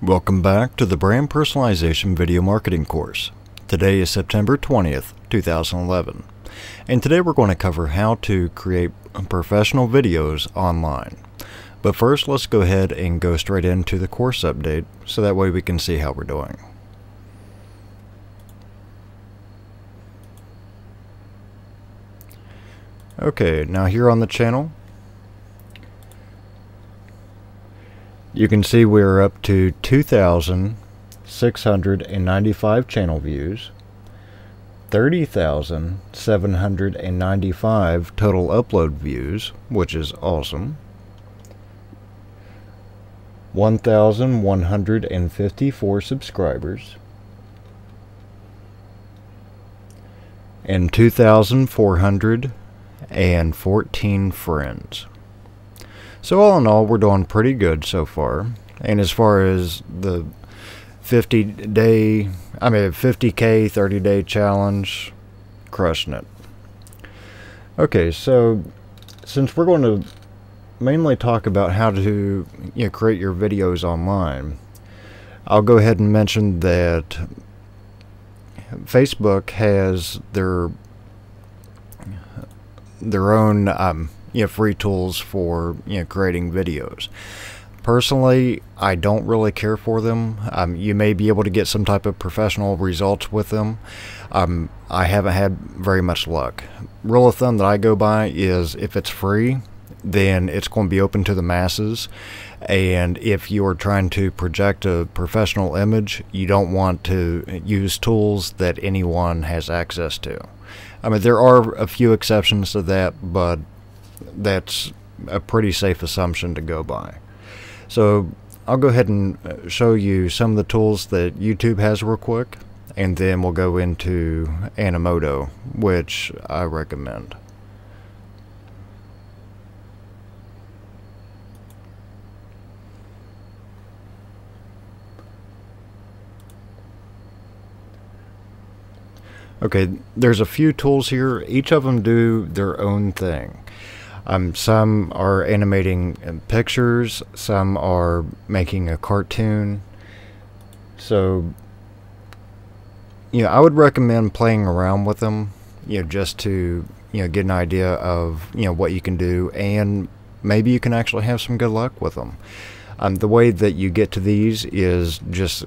Welcome back to the Brand Personalization Video Marketing course. Today is September 20th, 2011, and today we're going to cover how to create professional videos online. But first, let's go ahead and go straight into the course update so that way we can see how we're doing. Okay, now here on the channel, you can see we're up to 2,695 channel views, 30,795 total upload views, which is awesome, 1,154 subscribers, and 2,414 friends. So all in all, we're doing pretty good so far. And as far as the 50 day, I mean 50k 30 day challenge, crushing it. Okay, so since we're going to mainly talk about how to you know, create your videos online, I'll go ahead and mention that Facebook has their their own um, you know, free tools for you know creating videos. Personally, I don't really care for them. Um, you may be able to get some type of professional results with them. Um, I haven't had very much luck. Rule of thumb that I go by is if it's free, then it's going to be open to the masses. And if you are trying to project a professional image, you don't want to use tools that anyone has access to. I mean, there are a few exceptions to that, but that's a pretty safe assumption to go by. So I'll go ahead and uh, show you some of the tools that YouTube has real quick, and then we'll go into Animoto, which I recommend. Okay, there's a few tools here. Each of them do their own thing. Um, some are animating pictures, some are making a cartoon. So, you know, I would recommend playing around with them, you know, just to, you know, get an idea of, you know, what you can do and maybe you can actually have some good luck with them. Um, the way that you get to these is just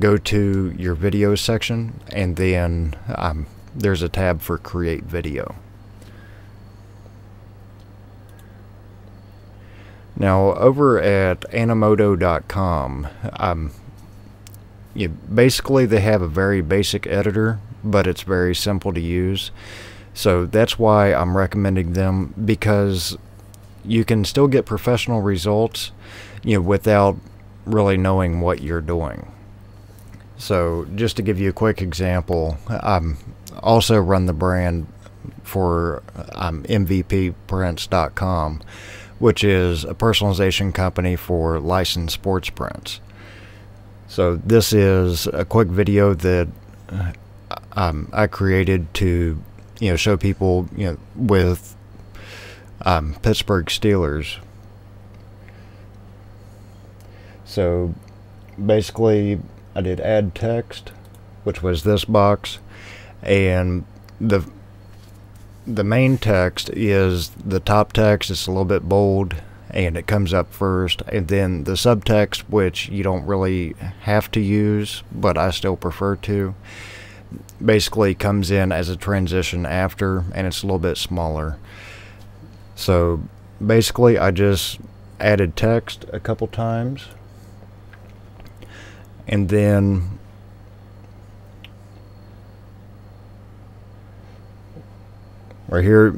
go to your videos section and then um, there's a tab for create video. Now, over at Animoto.com, um, you, basically they have a very basic editor, but it's very simple to use. So that's why I'm recommending them because you can still get professional results, you know, without really knowing what you're doing. So just to give you a quick example, I also run the brand for um, MVPprints.com which is a personalization company for licensed sports prints. So this is a quick video that uh, um, I created to, you know, show people, you know, with um, Pittsburgh Steelers. So basically, I did add text, which was this box, and the the main text is the top text It's a little bit bold and it comes up first and then the subtext which you don't really have to use but I still prefer to basically comes in as a transition after and it's a little bit smaller. So basically I just added text a couple times and then right here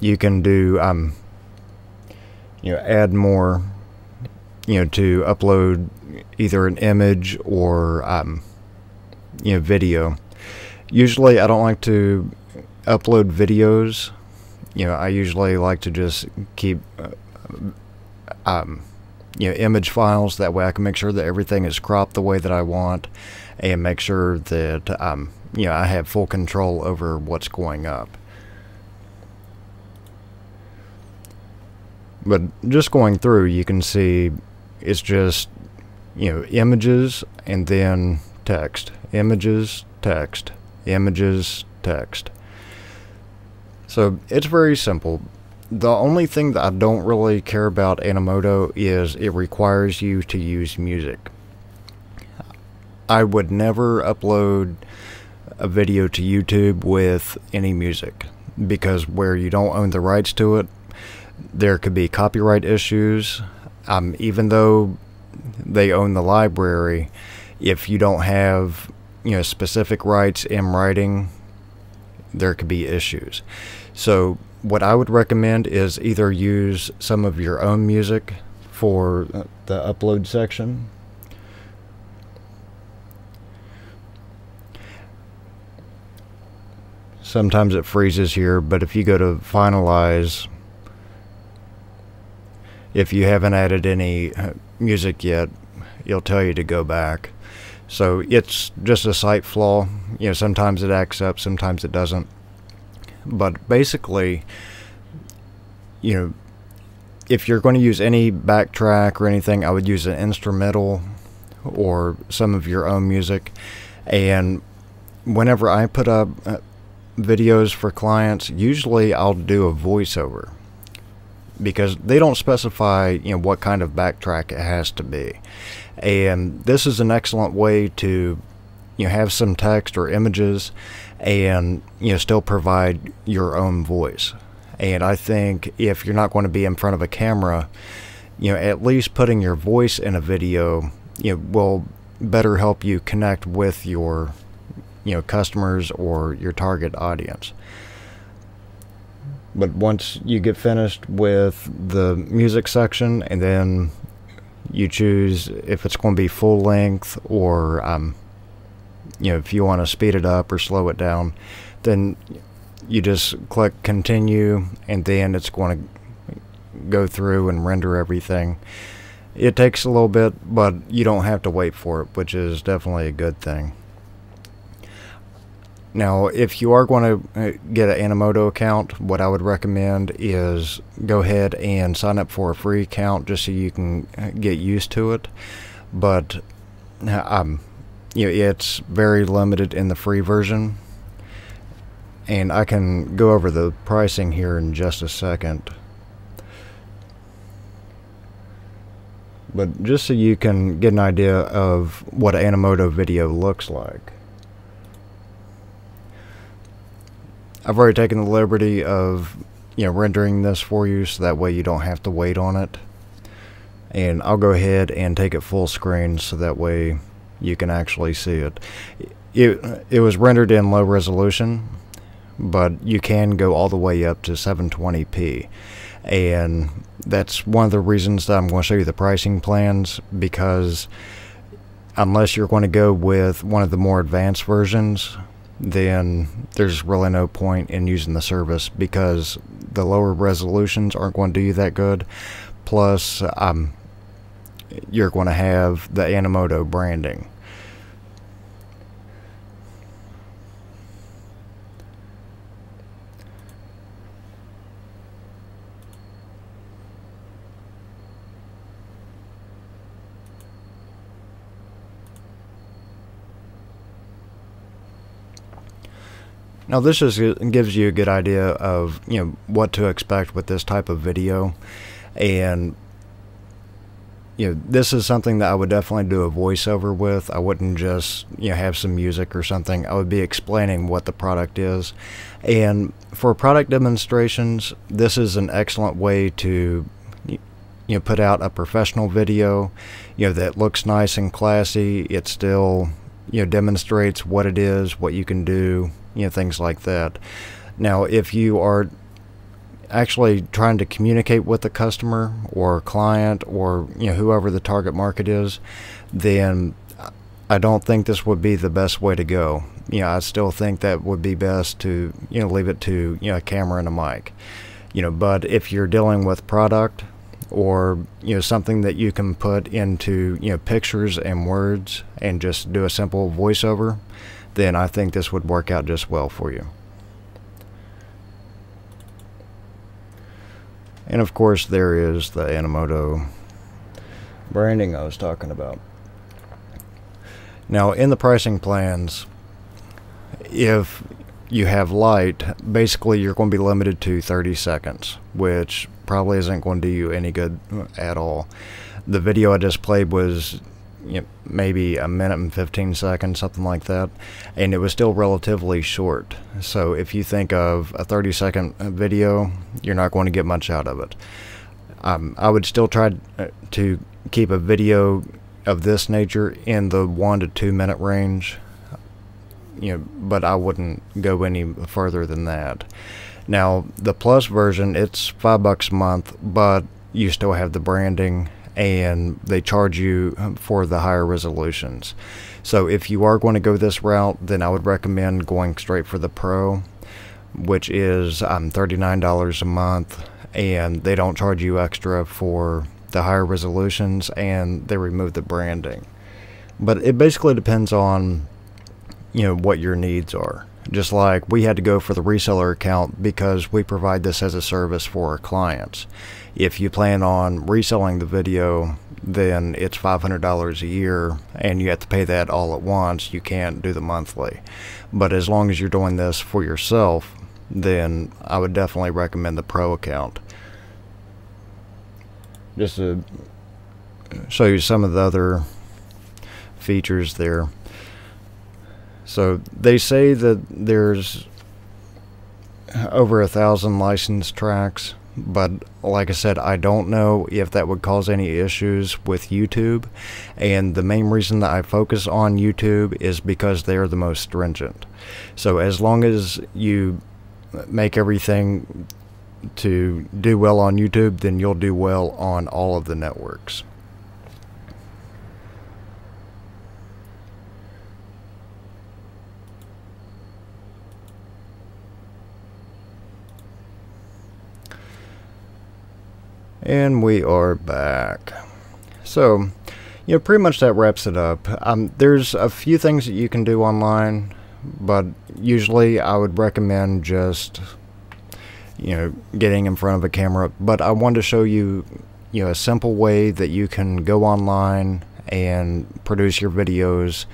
you can do um you know add more you know to upload either an image or um you know video. Usually I don't like to upload videos. You know I usually like to just keep uh, um you know image files. That way I can make sure that everything is cropped the way that I want and make sure that um you know, I have full control over what's going up. But just going through, you can see it's just you know, images and then text, images, text, images, text. So it's very simple. The only thing that I don't really care about Animoto is it requires you to use music. I would never upload a video to YouTube with any music because where you don't own the rights to it, there could be copyright issues. Um, even though they own the library, if you don't have you know specific rights in writing, there could be issues. So what I would recommend is either use some of your own music for the upload section. Sometimes it freezes here, but if you go to finalize, if you haven't added any uh, music yet, it'll tell you to go back. So it's just a site flaw. You know, sometimes it acts up, sometimes it doesn't. But basically, you know, if you're going to use any backtrack or anything, I would use an instrumental or some of your own music. And whenever I put up uh, videos for clients, usually I'll do a voiceover because they don't specify you know what kind of backtrack it has to be. And this is an excellent way to you know have some text or images and you know still provide your own voice. And I think if you're not going to be in front of a camera you know at least putting your voice in a video you know will better help you connect with your you know customers or your target audience. But once you get finished with the music section and then you choose if it's going to be full length or um, you know if you want to speed it up or slow it down then you just click continue and then it's going to go through and render everything. It takes a little bit but you don't have to wait for it which is definitely a good thing now, if you are going to uh, get an Animoto account, what I would recommend is go ahead and sign up for a free account just so you can uh, get used to it. But uh, um, you know, it's very limited in the free version. And I can go over the pricing here in just a second. But just so you can get an idea of what an Animoto video looks like. I've already taken the liberty of you know rendering this for you so that way you don't have to wait on it. And I'll go ahead and take it full screen so that way you can actually see it. It, it was rendered in low resolution but you can go all the way up to 720p and that's one of the reasons that I'm going to show you the pricing plans because unless you're going to go with one of the more advanced versions then there's really no point in using the service because the lower resolutions aren't going to do you that good. Plus, um, you're going to have the Animoto branding. Now this just uh, gives you a good idea of you know what to expect with this type of video, and you know this is something that I would definitely do a voiceover with. I wouldn't just you know have some music or something. I would be explaining what the product is, and for product demonstrations, this is an excellent way to you know put out a professional video, you know that looks nice and classy. It still you know demonstrates what it is, what you can do, you know, things like that. Now, if you are actually trying to communicate with the customer or client or you know whoever the target market is, then I don't think this would be the best way to go. You know, I still think that would be best to you know leave it to you know a camera and a mic. You know, but if you're dealing with product or you know something that you can put into you know pictures and words and just do a simple voiceover then I think this would work out just well for you. And of course there is the Animoto branding I was talking about. Now, in the pricing plans, if you have light, basically you're going to be limited to 30 seconds, which probably isn't going to do you any good at all. The video I just played was you know, maybe a minute and 15 seconds, something like that, and it was still relatively short. So if you think of a 30 second video, you're not going to get much out of it. Um, I would still try to keep a video of this nature in the one to two minute range you know, but I wouldn't go any further than that. Now, the plus version, it's five bucks a month, but you still have the branding and they charge you for the higher resolutions. So if you are going to go this route, then I would recommend going straight for the Pro, which is um, $39 a month, and they don't charge you extra for the higher resolutions, and they remove the branding. But it basically depends on you know what your needs are. Just like we had to go for the reseller account because we provide this as a service for our clients. If you plan on reselling the video, then it's $500 a year and you have to pay that all at once. You can't do the monthly. But as long as you're doing this for yourself, then I would definitely recommend the pro account. Just to show you some of the other features there. So they say that there's over a thousand licensed tracks, but like I said, I don't know if that would cause any issues with YouTube. And the main reason that I focus on YouTube is because they are the most stringent. So as long as you make everything to do well on YouTube, then you'll do well on all of the networks. And we are back. So, you know, pretty much that wraps it up. Um, there's a few things that you can do online, but usually I would recommend just, you know, getting in front of a camera. But I wanted to show you, you know, a simple way that you can go online and produce your videos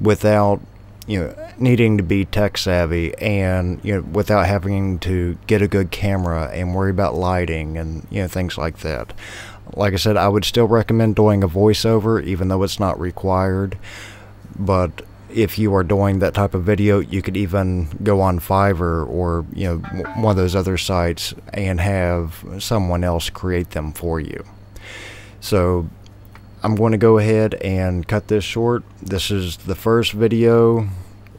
without you know needing to be tech savvy and you know without having to get a good camera and worry about lighting and you know things like that. Like i said i would still recommend doing a voiceover even though it's not required. But if you are doing that type of video you could even go on fiverr or you know one of those other sites and have someone else create them for you. So I'm going to go ahead and cut this short. This is the first video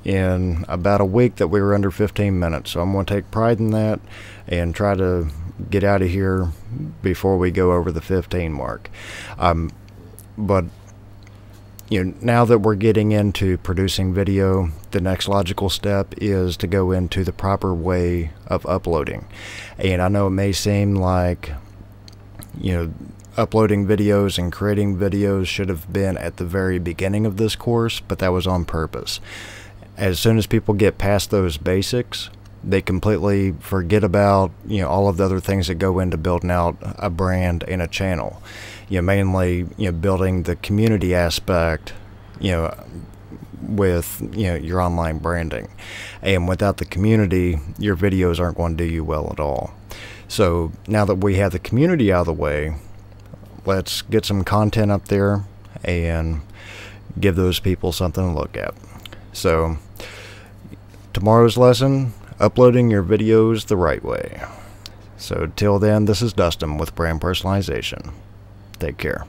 in about a week that we were under 15 minutes. So I'm going to take pride in that and try to get out of here before we go over the 15 mark. Um, but you know, now that we're getting into producing video, the next logical step is to go into the proper way of uploading. And I know it may seem like, you know, uploading videos and creating videos should have been at the very beginning of this course, but that was on purpose. As soon as people get past those basics, they completely forget about you know all of the other things that go into building out a brand and a channel. You know, mainly you know building the community aspect. You know, with you know your online branding, and without the community, your videos aren't going to do you well at all. So now that we have the community out of the way, let's get some content up there and give those people something to look at. So, tomorrow's lesson uploading your videos the right way. So, till then, this is Dustin with Brand Personalization. Take care.